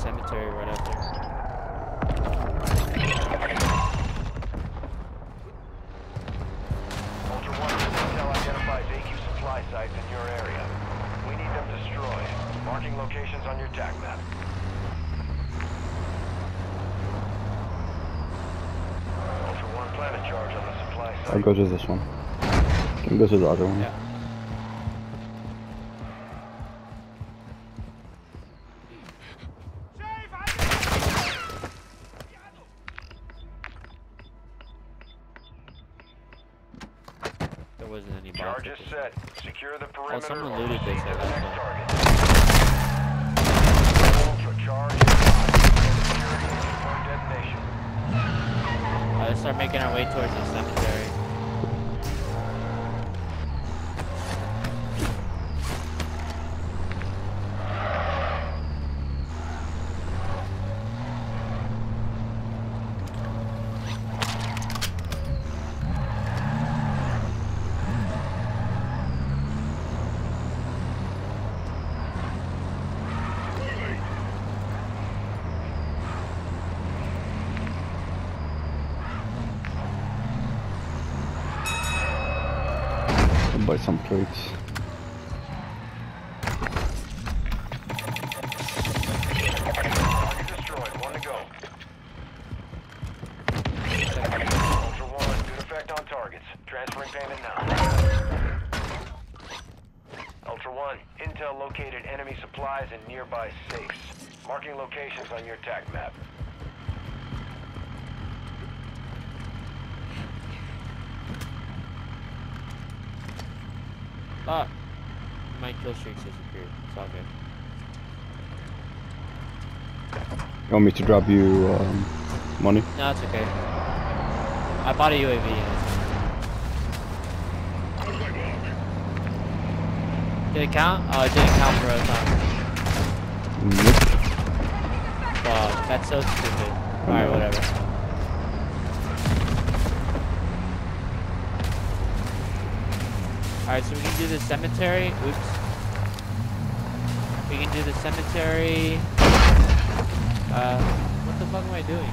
cemetery right out there. Ultra One, intel identifies AQ supply sites in your area. We need them destroyed. Marking locations on your TAC map. Ultra One, plan charge on the supply site. I'll go to this one. Can go to the other one. Yeah. Someone or looted this, proceed to I the got next that. target. Ultra charge is high. Security and confirm detonation. Uh, let's start making our way towards the cemetery. Buy some plates. Target destroyed. One to go. Ultra One, good effect on targets. Transferring payment now. Ultra One, intel located enemy supplies in nearby safes. Marking locations on your TAC map. My kill streaks disappeared. It's all good. You want me to drop you um, money? No, it's okay. I bought a UAV. Did it count? Oh, it didn't count for us, huh? Nope. Fuck, that's so stupid. Alright, whatever. Alright, so we can do the cemetery. Oops. We can do the cemetery. Uh, what the fuck am I doing?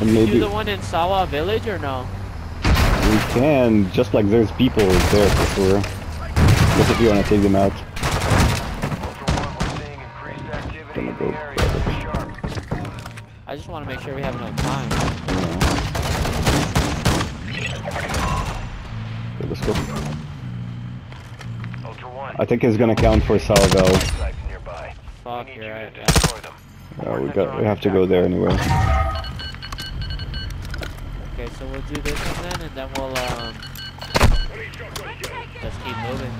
And Do maybe the one in Sawah Village or no? we can, just like there's people there for sure. Just if you want to take them out. I just want to make sure we have enough time. You. Okay, let's go. Ultra One. I think it's gonna count for Salvel. sites. Fuck, we need you're right. to yeah. destroy them. Yeah, we got we have to go there anyway. Okay, so we'll do this one then, and then we'll um just keep moving.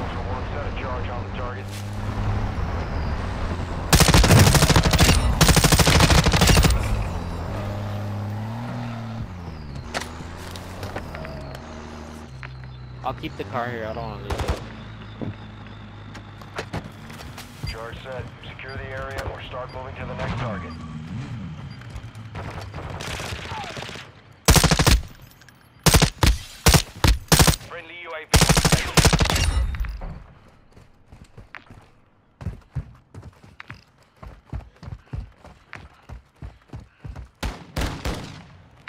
Ultra One, set a charge on the target. I'll keep the car here. I don't want to lose it. Charge set. Secure the area or start moving to the next target. Friendly UAV.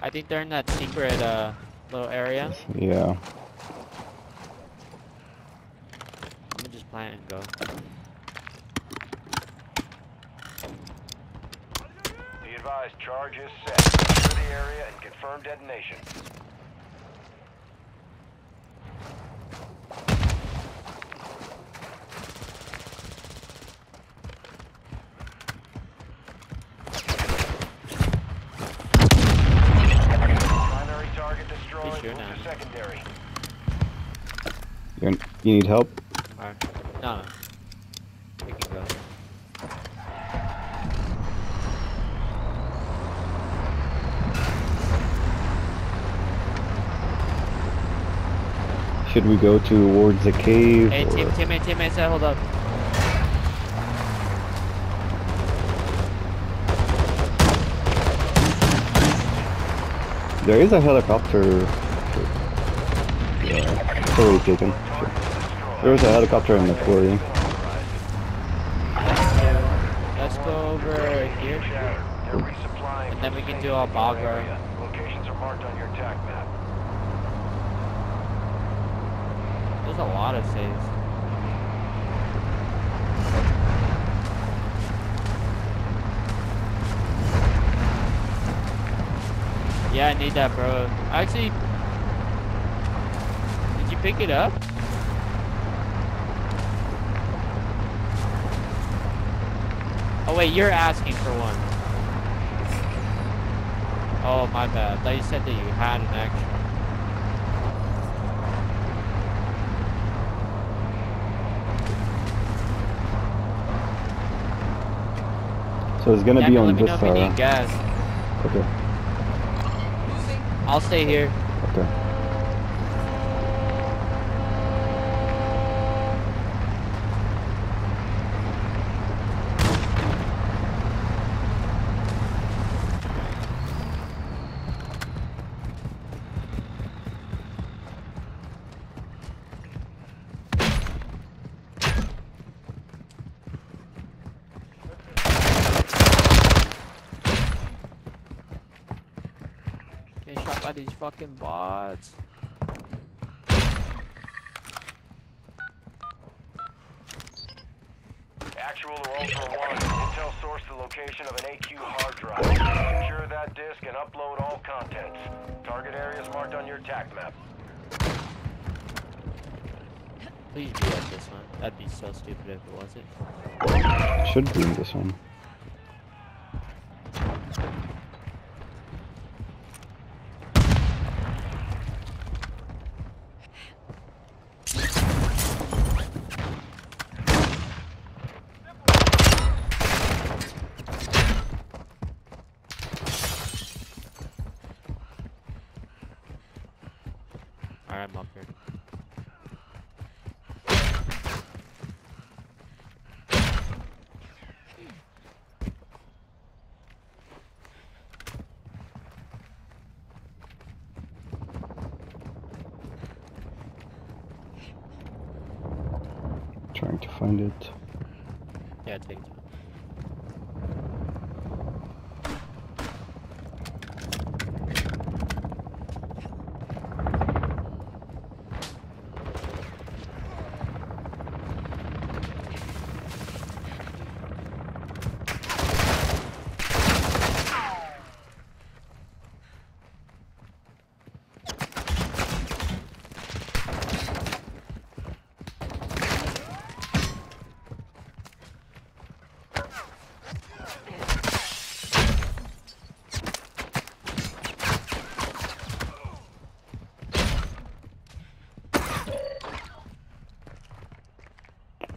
I think they're in that secret uh little area. Yeah. I'm gonna just plant and go. Be advised, charge is set. Secure the area and confirm detonation. Primary target destroyed. Move to secondary. You, you need help? No, no. We can go. Should we go towards the cave? Hey, or- team, teammate, teammate said hold up. There is a helicopter. Yeah, totally taken. There was a helicopter in the quarry. Let's go over here. And then we can do same a bog general run. area. Locations are marked on your attack map. There's a lot of saves. Yeah, I need that, bro. Actually, did you pick it up? Oh wait, you're asking for one. Oh my bad. You said that you had an extra. So it's gonna yeah, be on this know if you uh, need gas. Okay, I'll stay here. okay. Getting shot by these fucking bots. Actual or Ultra One, intel source the location of an AQ hard drive. Secure that disk and upload all contents. Target areas marked on your attack map. Please be like this one. That'd be so stupid if it wasn't. Should be in this one. Alright, I'm up here. Trying to find it. Yeah, take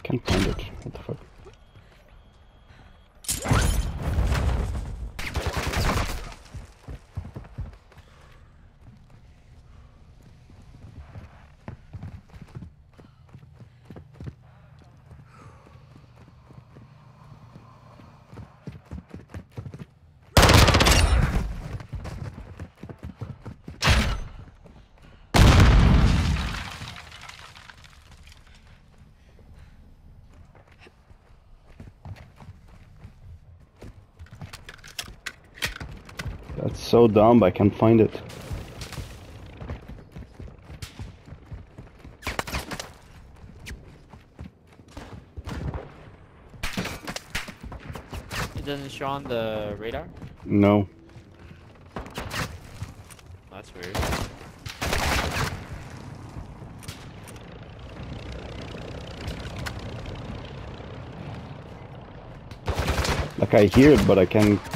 Can't find it. What the fuck? That's so dumb. I can't find it. It doesn't show on the radar? No. That's weird. Like I hear it, but I can't. I can't.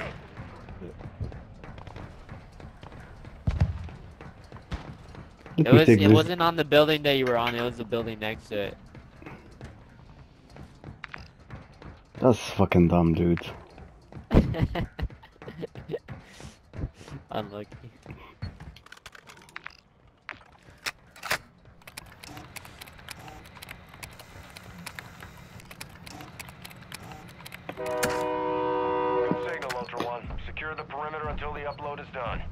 was. It this. wasn't on the building that you were on. It was the building next to it. That's fucking dumb, dude. Unlucky. Signal, Ultra One. Secure the perimeter until the upload is done.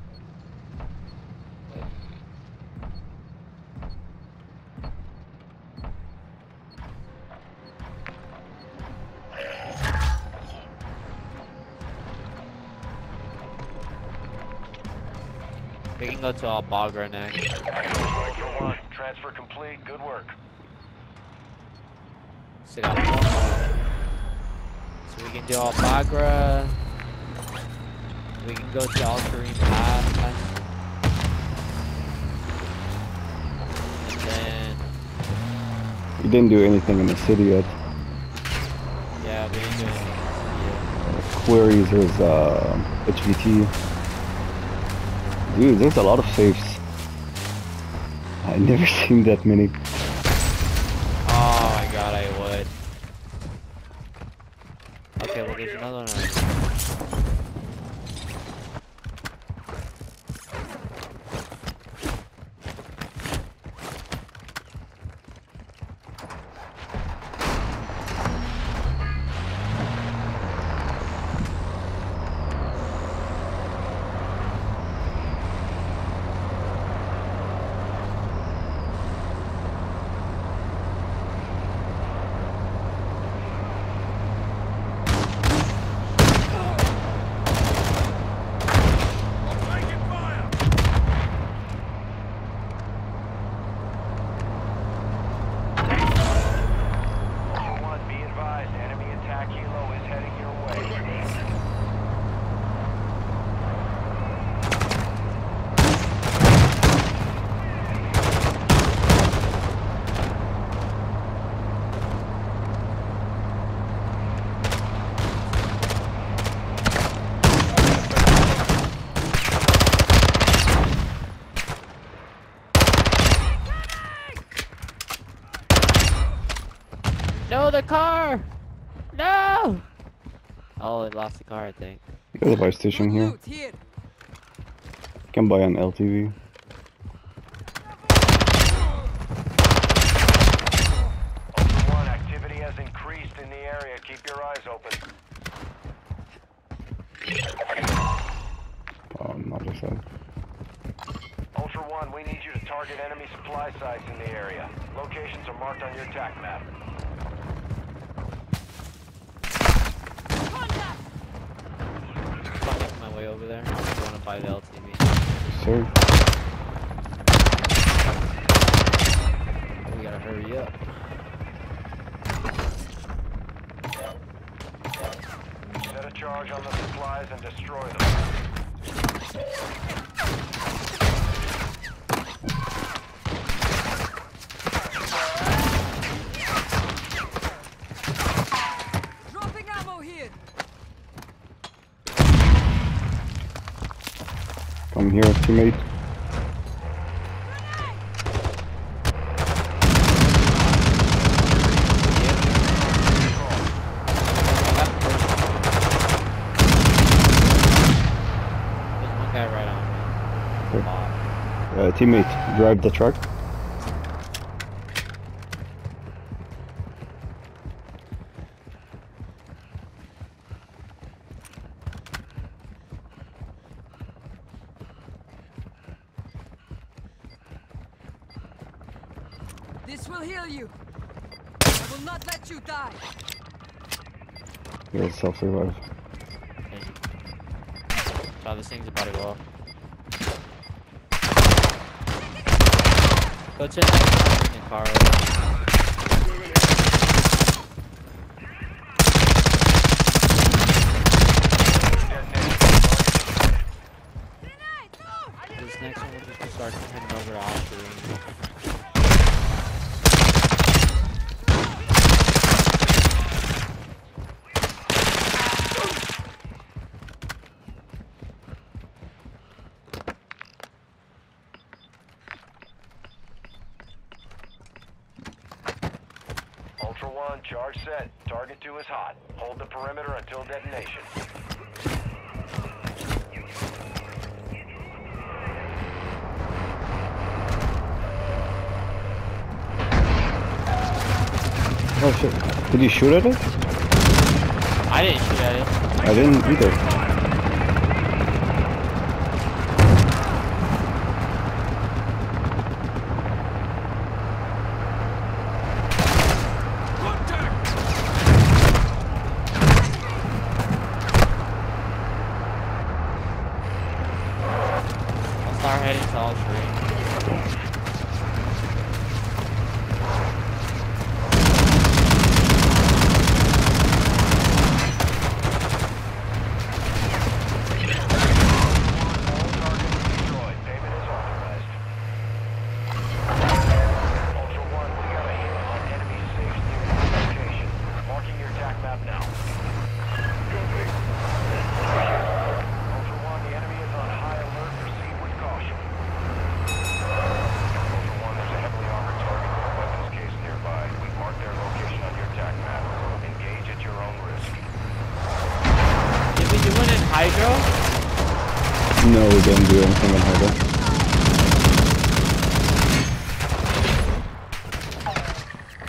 We can go to Al Bagra next. Ultra One, transfer complete. Good work. Sit out. So we can do Al Bagra. We can go to Al Kareem Pass. And then, You didn't do anything in the city yet. yeah, we didn't do anything. Queries, is uh, HVT. Dude, there's a lot of safes. I never seen that many. Oh my god, I would. Okay, well, there's another one. right here. Taking fire! Ultra One, be advised. Enemy attack helo is heading your way. No, the car! No! Oh, it lost the car, I think. There's a buy station here. Loot here. Can buy an LTV. Activity has increased in the area. Keep your eyes open. Oh, not just that. Ultra One, we need you to target enemy supply sites in the area. Locations are marked on your TAC map. My way over there. I want to buy the LTV. Yes, sir. We gotta hurry up. Set a charge on the supplies and destroy them. Dropping ammo here. Come here, teammate. There's right on. Uh, teammate, drive the truck. This will heal you. I will not let you die. Thank you. Oh, this thing's about to go off. Go to the car. This next one will just be start heading over to Osprey. Ultra One, charge set. Target two is hot. Hold the perimeter until detonation. Oh shit. Did you shoot at it? I didn't shoot at it. I didn't either. Contact! I'll start heading to all three. Destroyed. Payment is authorized. Ultra One, we got a hit on enemy safe near your location. Marking your attack map now. Ultra One, the enemy is on high alert. Proceed with caution. Ultra One, there's a heavily armored target with a weapons case nearby. We've marked their location on your attack map. Engage at your own risk. Did we do one in Hydro? No, we didn't do anything in Hydro.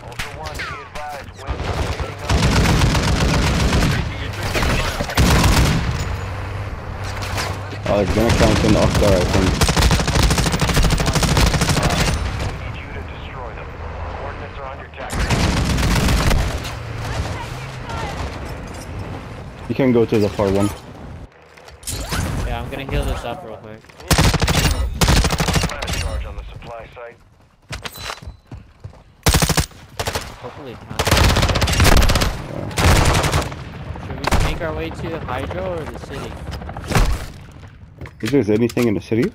Ultra One, be advised. Winds are picking up. Taking effective fire. Oh, it's gonna count in Ahkdar, I think. You to destroy them. Coordinates are on your attack map. You can go to the far one. Yeah, I'm gonna heal this up real quick. Charge on the supply site. Hopefully it counts. Should we make our way to Hydro or the city? If there's anything in the city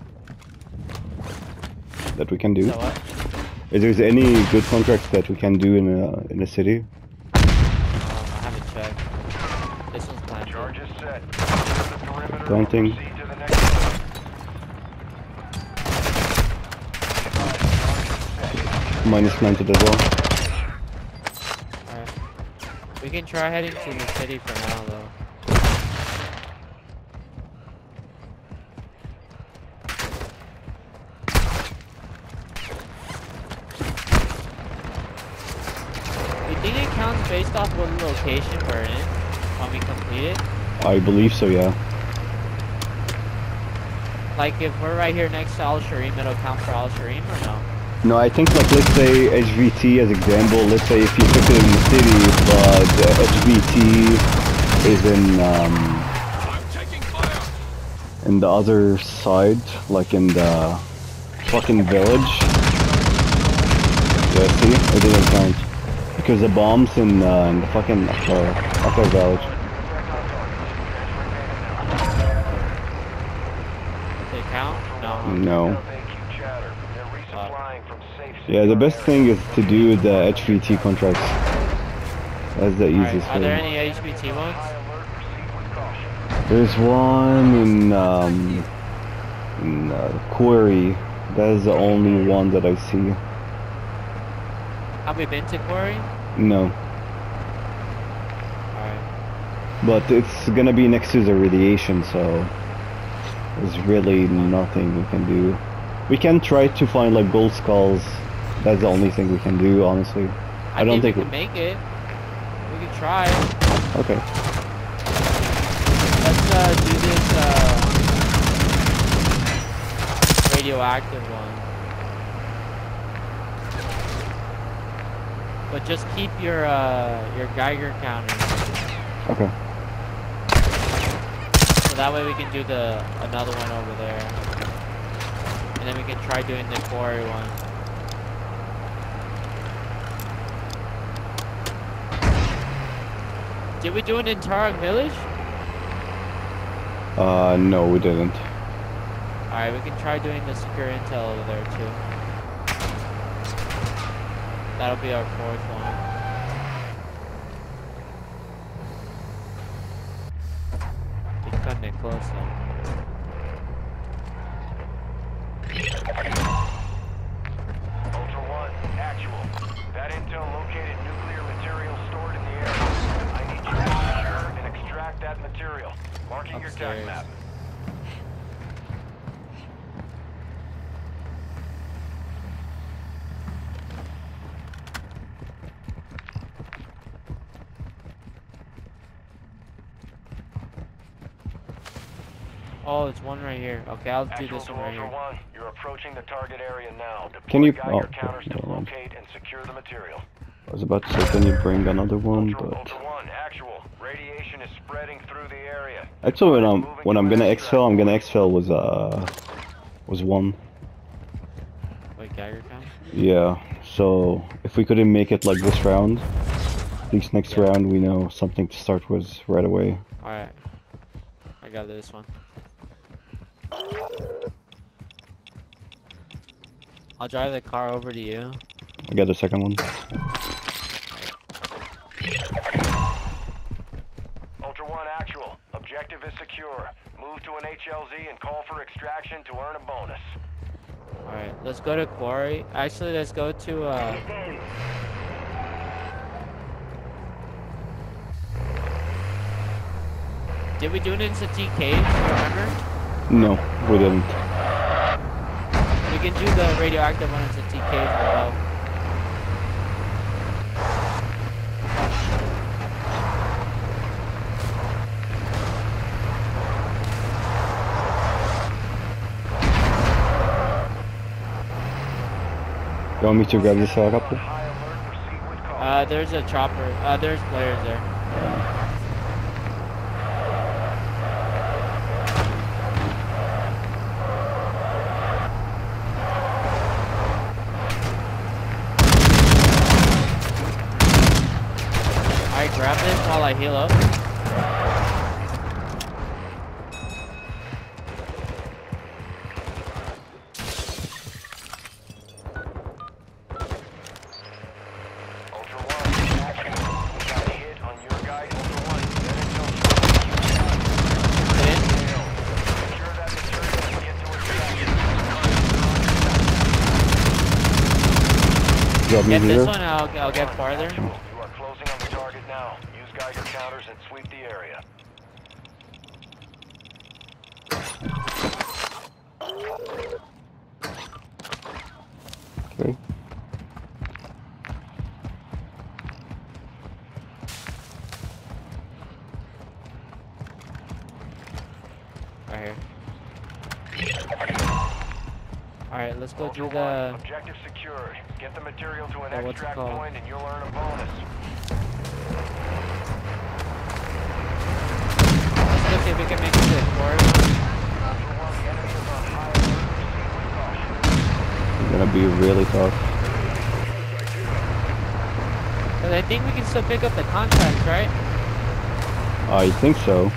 that we can do, So what? if there's any good contracts that we can do in a in a city, Um, I haven't checked. This one's planned. Charge is set. Clear the perimeter. Don't think- to the next minus 90 as well. Alright. We can try heading to the city for now though. You think it counts based off what location we're in when we complete it? I believe so, yeah. Like if we're right here next to Al Sharim, it'll count for Al Sharim or no? No, I think like let's say HVT as example. Let's say if you took it in the city, but HVT is in um, I'm taking fire. in the other side, like in the fucking village. Yeah, see, it didn't count because the bombs in uh, in the fucking upper upper village. They count? No. No. AQ chatter. They're resupplying from safe Yeah, the best thing is to do the HVT contracts. That's the Alright, easiest are there any HVT ones? High alert. Proceed with caution. There's one in um in uh, Quarry. That is the only one that I see. Have we been to Quarry? No, Alright. but it's gonna be next to the radiation, so there's really nothing we can do. We can try to find like gold skulls. That's the only thing we can do, honestly. I, I don't think, think we can make it. We can try. Okay. Let's uh, do this uh, radioactive one. But just keep your uh, your Geiger counter, Okay. so that way we can do the another one over there, and then we can try doing the quarry one. Did we do an entire Village? Uh, no, we didn't. Alright, we can try doing the secure intel over there too. That'll be our fourth one. Cutting it close though. Ultra One, actual. That intel located nuclear material Marking your Upstairs. TAC map. Oh, it's one right here. Okay, I'll do this one right here. One, you're approaching the target area now. Deploy Can you- Geiger oh, counters to never mind. locate and secure the material. I was about to say, can you bring another one? Ultra, But Ultra One, actual. Radiation is spreading through the area. actually, when I'm when I'm gonna exfil, I'm gonna exfil with uh was one. Wait, Geiger count? Yeah. So if we couldn't make it like this round, at least next round we know something to start with right away. Alright. I got this one. I'll drive the car over to you. I got the second one. Ultra One, actual. Objective is secure. Move to an HLZ and call for extraction to earn a bonus. Alright, let's go to Quarry. Actually, let's go to, uh... Did we do it into TK? Remember? No, we didn't. We can do the radioactive one as a TK as well. You want me to grab this helicopter? High alert, proceed with caution. Uh, there's a chopper. Uh, there's players there. Alright, grab this while I heal up. Ultra One, action. We got a hit on your guide, Ultra One. Get intel Hit it. Secure that material and get to extraction. Grab me Get this one, I'll, I'll get farther. You are closing on the target now. Use Geiger counters and sweep the area. Okay. Right here. Alright, let's go Ultra do One, the... objective secured. Get the material to an Oh, extract point and you'll earn a bonus. Let's look if we can make it to the quarry one. Ultra One, enemies on high alert. Proceed with caution. It's gonna be really tough. But I think we can still pick up the contract, right? I think so.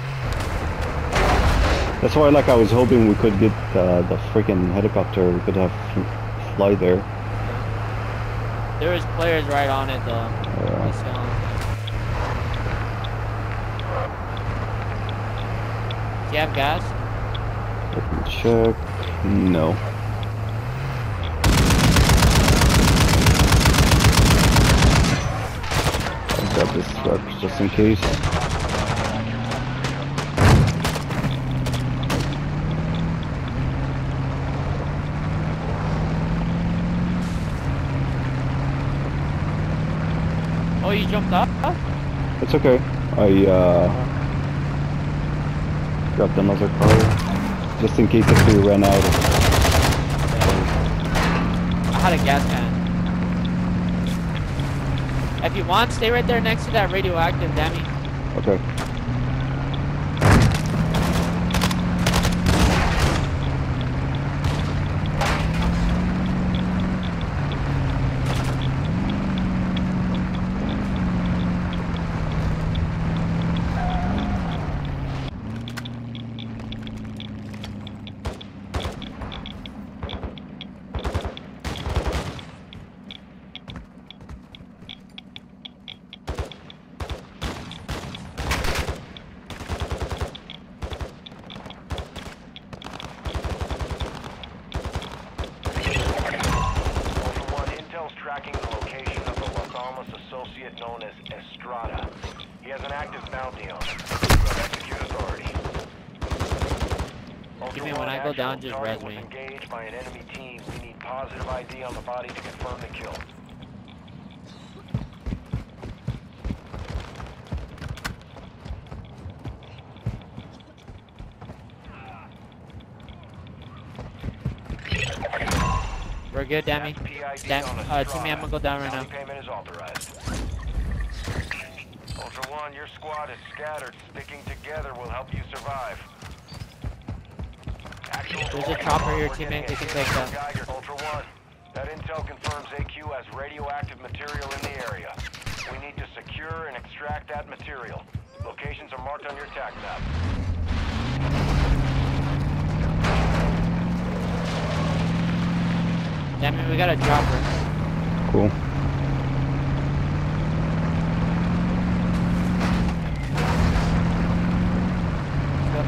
That's why, like, I was hoping we could get uh, the freaking helicopter. We could have fly there. There is players right on it though. Yeah. Do you have gas? Let me check. No. I'll grab this truck just in case. You jumped up? It's okay. I uh, grabbed another car just in case if we ran out. Of, I had a gas can. If you want, stay right there next to that radioactive, dummy. okay. Ultra One, Intel's tracking the location of the Los Alamos associate known as Estrada. He has an active bounty on him. You have execute authority. Ultra mean, when I go down, just res me. engaged by an enemy team. We need positive ID on the body to confirm the kill. We're good, Dammy. That's PID Dam on a uh. Timmy, I'm gonna go down right now. Bounty payment is authorized. Ultra One, your squad is scattered. Sticking together will help you survive. Actual There's a chopper here, we're teammate. getting We can take that. Geiger. Ultra One, that intel confirms AQ has radioactive material in the area. We need to secure and extract that material. Locations are marked on your tac map. Dammy, we got a dropper. Cool. Go.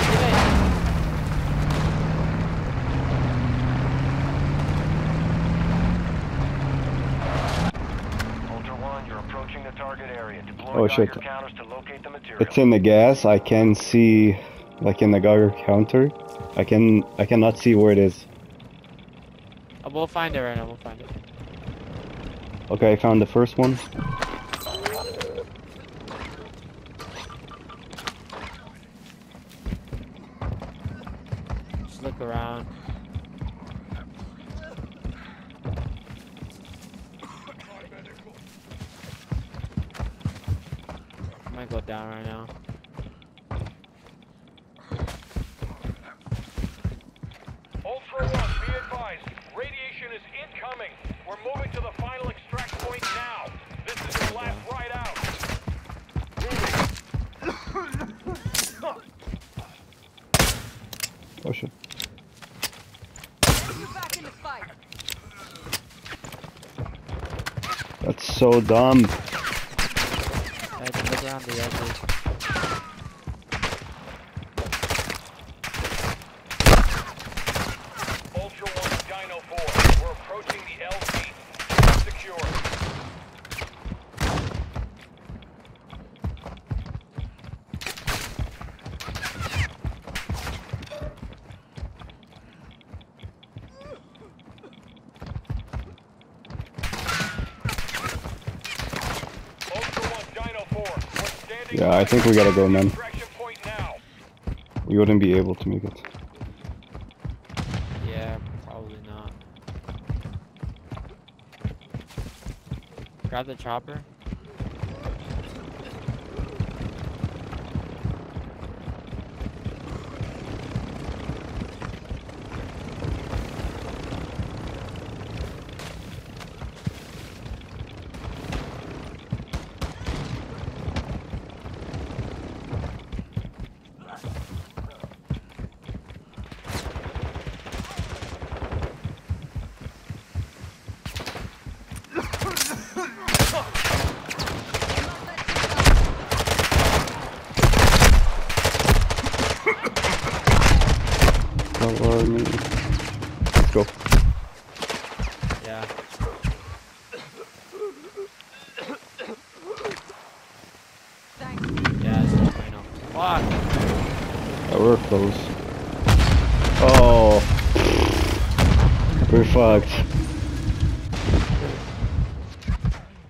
Teammate, teammate. Ultra One, you're approaching the target area. Deploy shit. counters to locate the material. It's in the gas. I can see, like in the Geiger counter. I can I cannot see where it is. Uh, we'll find it right now. We'll find it. Okay, I found the first one. Just look around. Go down right now. Ultra One, be advised. Radiation is incoming. We're moving to the final extract point now. This is your last ride out. Oh shit. Put you back in the fight. That's so dumb. I have to look around the edges. Ultra One, Dino 4. We're approaching the LZ. Secure. Ultra One, Dino 4. We're standing Yeah, I think we gotta go, man. Extraction. We wouldn't be able to make it. Yeah, probably not. Grab the chopper. Cover me. Let's go. Yeah. Thanks. Yeah, it's not right now. Fuck! We're close. Oh. We're fucked.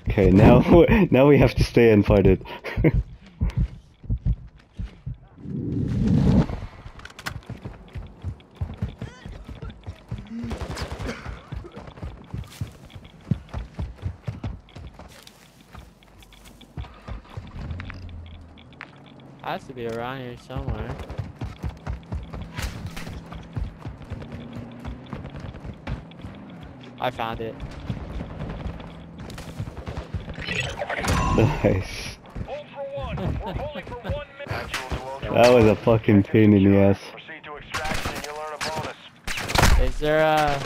Okay, now now we have to stay and fight it. Has to be around here somewhere. I found it. nice. Ultra One, we're holding for one minute. Actual to Ultra That was a fucking pain in the ass. Proceed to extraction and you'll earn a bonus. Is there a